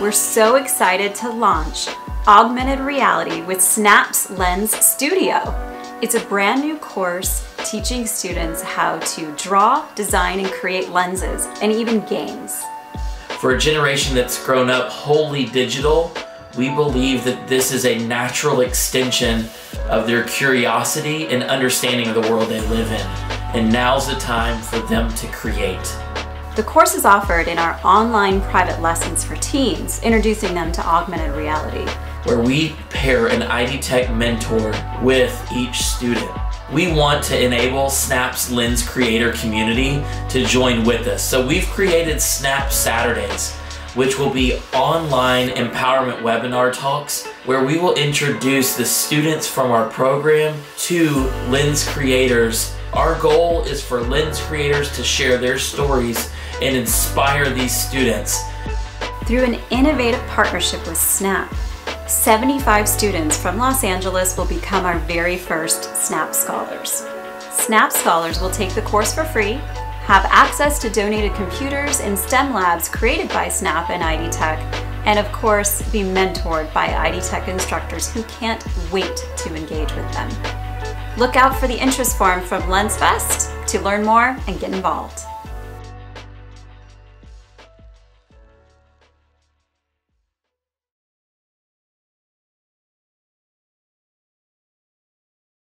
We're so excited to launch Augmented Reality with Snap's Lens Studio. It's a brand new course teaching students how to draw, design, and create lenses, and even games. For a generation that's grown up wholly digital, we believe that this is a natural extension of their curiosity and understanding of the world they live in. And now's the time for them to create. The course is offered in our online private lessons for teens, introducing them to augmented reality. Where we pair an ID Tech mentor with each student. We want to enable Snap's Lens creator community to join with us. So we've created Snap Saturdays, which will be online empowerment webinar talks where we will introduce the students from our program to Lens creators. Our goal is for Lens creators to share their stories and inspire these students. Through an innovative partnership with SNAP, 75 students from Los Angeles will become our very first SNAP Scholars. SNAP Scholars will take the course for free, have access to donated computers and STEM labs created by SNAP and ID Tech, and of course, be mentored by ID Tech instructors who can't wait to engage with them. Look out for the interest form from LensFest to learn more and get involved.